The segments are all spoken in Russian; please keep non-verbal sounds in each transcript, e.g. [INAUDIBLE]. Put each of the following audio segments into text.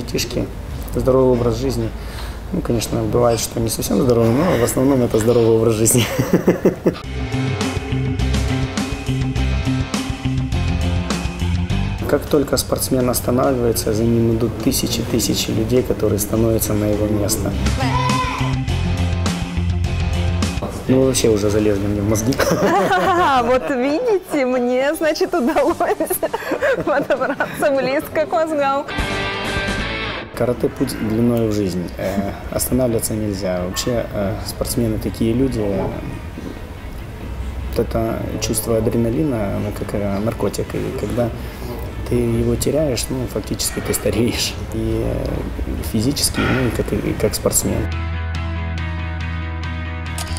детишки, здоровый образ жизни. Ну, конечно, бывает, что не совсем здоровый, но в основном это здоровый образ жизни. Как только спортсмен останавливается, за ним идут тысячи-тысячи людей, которые становятся на его место. Ну, вообще уже залезли мне в мозги. [LAUGHS] Вот видите, мне, значит, удалось подобраться близко к мозгам. Карате – путь длиной в жизнь. Э, останавливаться нельзя. Вообще э, спортсмены такие люди. Вот это чувство адреналина, оно как э, наркотик. И когда ты его теряешь, ну, фактически ты стареешь. И физически, ну, как, и как спортсмен.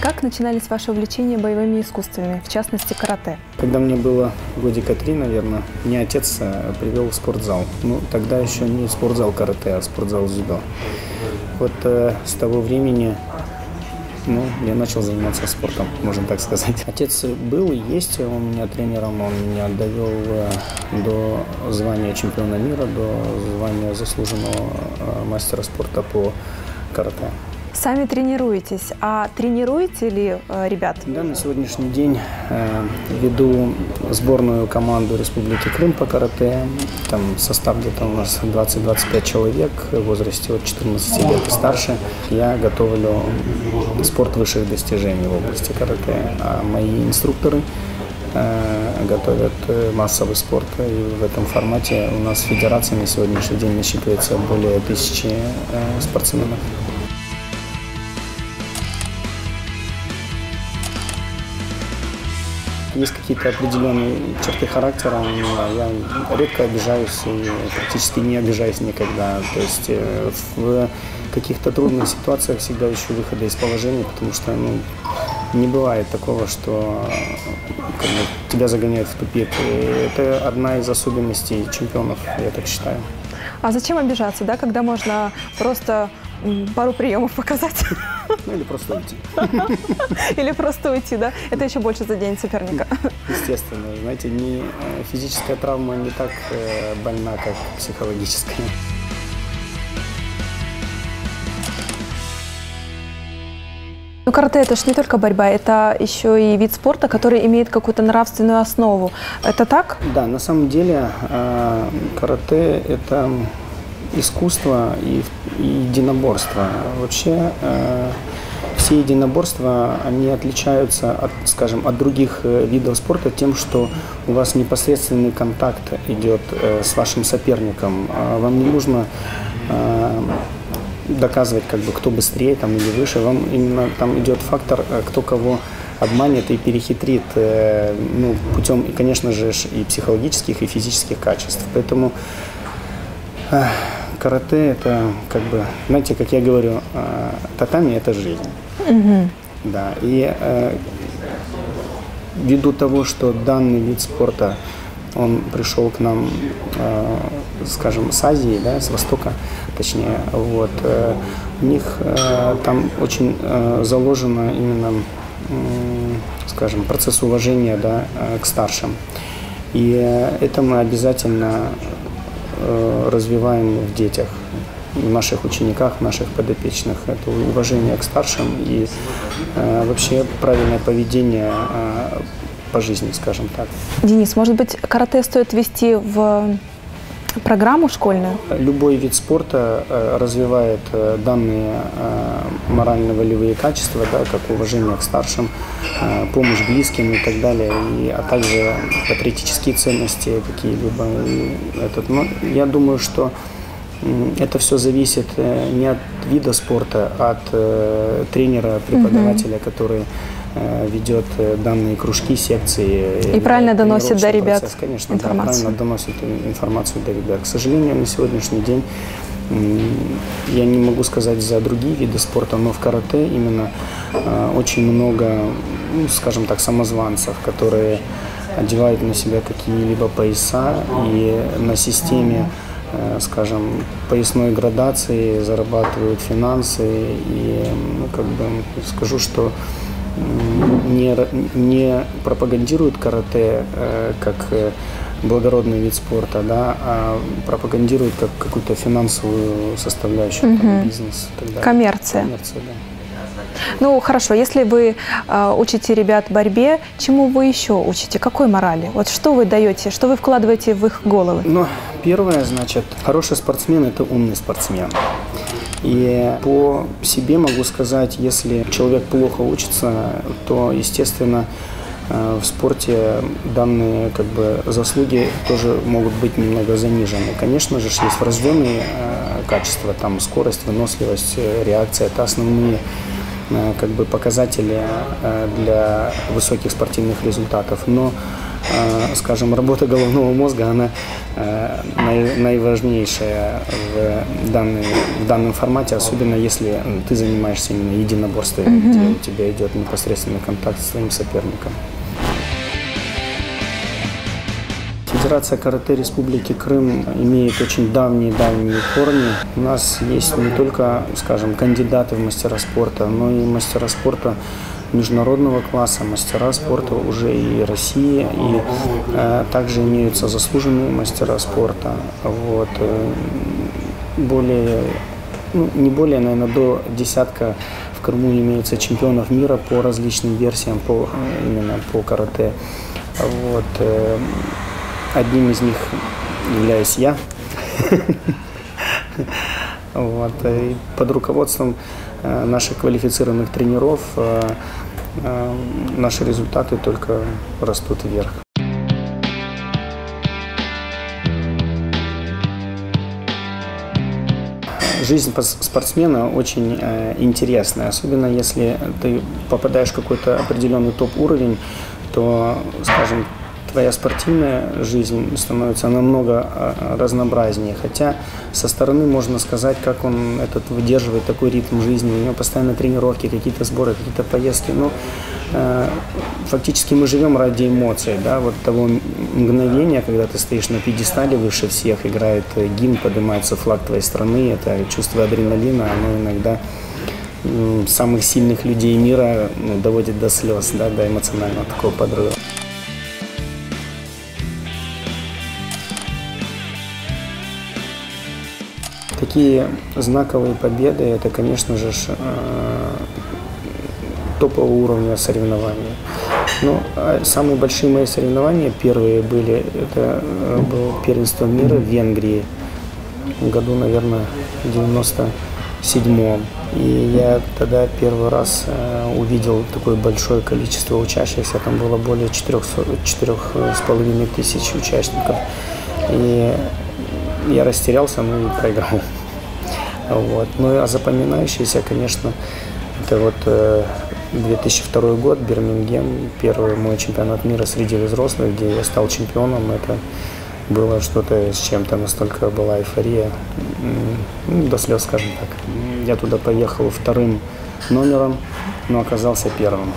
Как начинались ваши увлечения боевыми искусствами, в частности карате? Когда мне было годика три, наверное, мне отец э, привел в спортзал. Ну, тогда еще не спортзал карате, а спортзал дзюдо. Вот э, с того времени ну, я начал заниматься спортом, можно так сказать. [LAUGHS] Отец был и есть у меня тренером, он меня довел э, до звания чемпиона мира, до звания заслуженного э, мастера спорта по карате. Сами тренируетесь, а тренируете ли э, ребят? Да, на сегодняшний день э, веду сборную команду Республики Крым по карате. Там состав где-то у нас 20-25 человек в возрасте от 14 лет и старше. Я готовлю спорт высших достижений в области карате, а мои инструкторы э, готовят э, массовый спорт. И в этом формате у нас на сегодняшний день насчитывается более тысячи э, спортсменов. Есть какие-то определенные черты характера. Я редко обижаюсь и практически не обижаюсь никогда. То есть э, в каких-то трудных ситуациях всегда ищу выхода из положения, потому что ну, не бывает такого, что как бы, тебя загоняют в тупик. И это одна из особенностей чемпионов, я так считаю. А зачем обижаться, да, когда можно просто пару приемов показать? [LAUGHS] Ну или просто уйти. [LAUGHS] Или просто уйти, да? Это еще больше заденет соперника. [LAUGHS] Естественно. Знаете, не, э, физическая травма не так э, больна, как психологическая. Ну, карате это же не только борьба, это еще и вид спорта, который имеет какую-то нравственную основу. Это так? Да, на самом деле э, карате это искусство и, и единоборство. Вообще э, все единоборства, они отличаются, от, скажем, от других э, видов спорта тем, что у вас непосредственный контакт идет э, с вашим соперником. А вам не нужно э, доказывать, как бы, кто быстрее там, или выше. Вам именно там идет фактор, э, кто кого обманет и перехитрит э, ну, путем, конечно же, и психологических, и физических качеств. Поэтому карате это как бы, знаете, как я говорю, э, татами это жизнь. Угу. Да, и э, ввиду того, что данный вид спорта, он пришел к нам, э, скажем, с Азии, да, с Востока, точнее, вот, э, у них э, там очень э, заложено именно, э, скажем, процесс уважения, да, э, к старшим. И э, это мы обязательно развиваем в детях, в наших учениках, в наших подопечных. Это уважение к старшим и э, вообще правильное поведение э, по жизни, скажем так. Денис, может быть, карате стоит вести в программу школьную? Любой вид спорта э, развивает э, данные э, морально-волевые качества, да, как уважение к старшим, помощь близким и так далее, и, а также патриотические ценности какие-либо. Этот, но я думаю, что это все зависит не от вида спорта, а от тренера, преподавателя, угу. который Э, ведет э, данные кружки, секции. И правильно доносит до ребят процесс, конечно, информацию. Да, правильно доносит информацию до ребят. К сожалению, на сегодняшний день я не могу сказать за другие виды спорта, но в карате именно э, очень много, ну, скажем так, самозванцев, которые одевают на себя какие-либо пояса и на системе скажем, поясной градации зарабатывают финансы. И ну, как бы скажу, что не, не пропагандируют карате э, как э, благородный вид спорта, да, а пропагандирует как какую-то финансовую составляющую, там, бизнес и так далее. Коммерция. Коммерция, да. Ну, хорошо, если вы э, учите ребят борьбе, чему вы еще учите? Какой морали? Вот что вы даете, что вы вкладываете в их головы? Ну, первое, значит, хороший спортсмен – это умный спортсмен. И по себе могу сказать, если человек плохо учится, то, естественно, в спорте данные как бы, заслуги тоже могут быть немного занижены. Конечно же, есть врожденные э, качества, там скорость, выносливость, э, реакция – это основные Э, как бы показатели э, для высоких спортивных результатов. Но, э, скажем, работа головного мозга, она наиважнейшая в, данный, в данном формате, особенно если ты занимаешься именно единоборством, mm-hmm. где у тебя идет непосредственный контакт с твоим соперником. Федерация карате Республики Крым имеет очень давние-давние корни. У нас есть не только, скажем, кандидаты в мастера спорта, но и мастера спорта международного класса, мастера спорта уже и России, и э, также имеются заслуженные мастера спорта. Вот. Э, более, ну, не более, наверное, до десятка в Крыму имеются чемпионов мира по различным версиям, по, именно по карате. Вот. Э, Одним из них являюсь я. Вот. И под руководством э, наших квалифицированных тренеров э, э, наши результаты только растут вверх. Жизнь спортсмена очень интересная, особенно если ты попадаешь в какой-то определенный топ-уровень, то, скажем, твоя спортивная жизнь становится намного а, разнообразнее. Хотя со стороны можно сказать, как он этот выдерживает такой ритм жизни. У него постоянно тренировки, какие-то сборы, какие-то поездки. Но э, фактически мы живем ради эмоций, да, вот того мгновения, когда ты стоишь на пьедестале выше всех, играет гимн, поднимается флаг твоей страны, это чувство адреналина, оно иногда самых сильных людей мира ну, доводит до слез, да, до эмоционального такого подрыва. Такие знаковые победы, это, конечно же, э, топового уровня соревнования. Ну, а самые большие мои соревнования первые были, это э, было первенство мира в Венгрии в году, наверное, в 97-м. И я тогда первый раз э, увидел такое большое количество учащихся, там было более 4,5 тысяч участников. И я растерялся, ну и проиграл. Вот. Ну а запоминающийся, конечно, это вот 2002 э, год, Бирмингем, первый мой чемпионат мира среди взрослых, где я стал чемпионом. Это было что-то с чем-то, настолько была эйфория, ну, до слез, скажем так. Я туда поехал вторым номером, но оказался первым.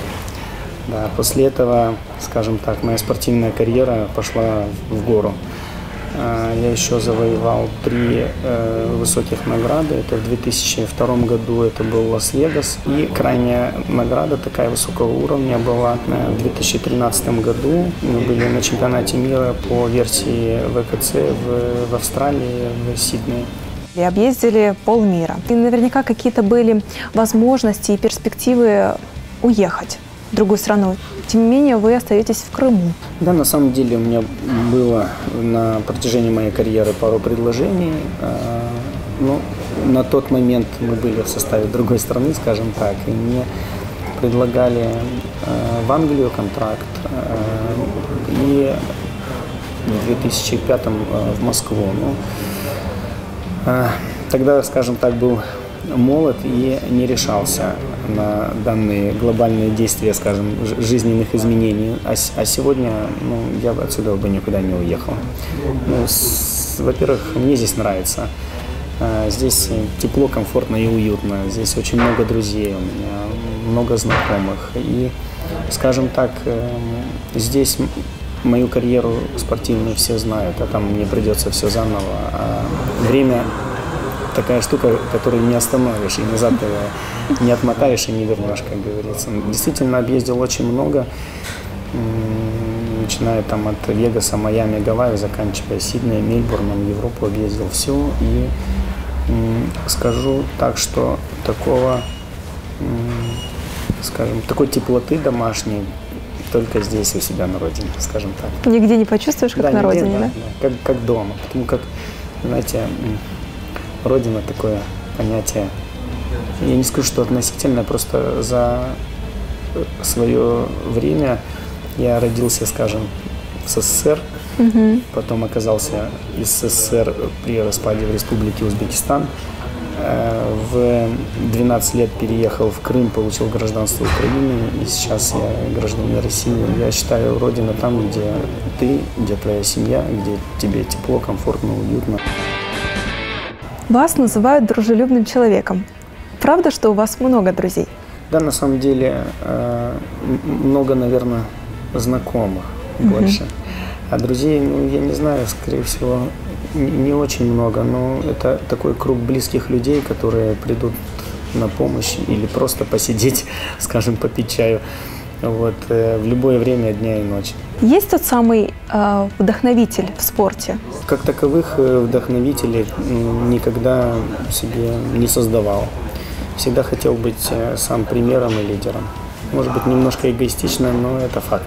Да, после этого, скажем так, моя спортивная карьера пошла в гору. А, я еще завоевал три э, высоких награды. Это в 2002 году это был Лас-Вегас. И крайняя награда такая высокого уровня была э, в 2013 году. Мы были на чемпионате мира по версии ВКЦ в, в Австралии, в Сиднее. И объездили полмира. И наверняка какие-то были возможности и перспективы уехать другую страну. Тем не менее, вы остаетесь в Крыму. Да, на самом деле у меня было на протяжении моей карьеры пару предложений. А, но на тот момент мы были в составе другой страны, скажем так, и мне предлагали а, в Англию контракт а, и в 2005 в Москву. Ну, тогда, скажем так, был молод и не решался на данные глобальные действия, скажем, жизненных изменений. А, а сегодня ну, я бы отсюда бы никуда не уехал. Ну, во-первых, мне здесь нравится. А, здесь тепло, комфортно и уютно. Здесь очень много друзей у меня, много знакомых. И, скажем так, эм, здесь мою карьеру спортивную все знают, а там мне придется все заново. А время такая штука, которую не остановишь и назад не отмотаешь и не вернешь, как говорится. Действительно, объездил очень много. начиная там от Вегаса, Майами, Гавайи, заканчивая Сидней, Мельбурном, Европу объездил все. И скажу так, что такого, скажем, такой теплоты домашней только здесь у себя на родине, скажем так. Нигде не почувствуешь, как Да, на нигде, родине, да? да, Как, как дома. Потому как, знаете, родина такое понятие. Я не скажу, что относительно, просто за свое время я родился, скажем, в СССР, потом оказался из СССР при распаде в Республике Узбекистан. Э, В 12 лет переехал в Крым, получил гражданство Украины, и сейчас я гражданин России. Я считаю, родина там, где ты, где твоя семья, где тебе тепло, комфортно, уютно. Вас называют дружелюбным человеком. Правда, что у вас много друзей? Да, на самом деле э, много, наверное, знакомых больше. А друзей, ну, я не знаю, скорее всего, не очень много, но это такой круг близких людей, которые придут на помощь или просто посидеть, [LAUGHS] скажем, попить чаю вот, э, в любое время дня и ночи. Есть тот самый э, вдохновитель в спорте? Как таковых э, вдохновителей никогда себе не создавал. Всегда хотел быть э, сам примером и лидером. Может быть, немножко эгоистично, но это факт.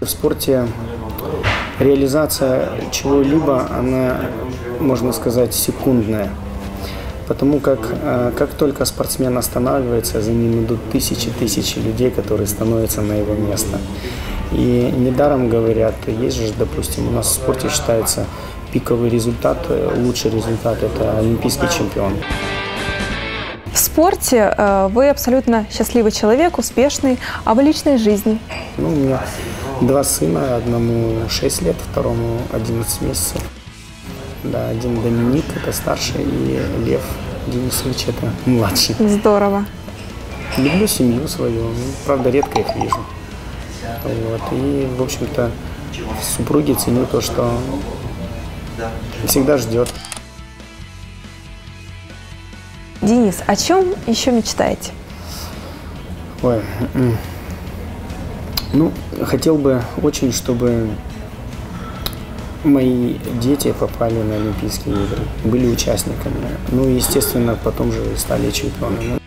В спорте реализация чего-либо, она, можно сказать, секундная. Потому как э, как только спортсмен останавливается, за ним идут тысячи-тысячи людей, которые становятся на его место. И недаром говорят, есть же, допустим, у нас в спорте считается пиковый результат, э, лучший результат – это олимпийский чемпион. В спорте э, вы абсолютно счастливый человек, успешный, а в личной жизни? Ну, у меня два сына, одному 6 лет, второму 11 месяцев. Да, один Доминик, это старший, и Лев Денисович, это младший. Здорово. Люблю семью свою, ну, правда, редко их вижу. Вот. И, в общем-то, в супруге ценю то, что всегда ждет. Денис, о чем еще мечтаете? Ой, ну, хотел бы очень, чтобы мои дети попали на Олимпийские игры, были участниками. Ну, естественно, потом же стали чемпионами.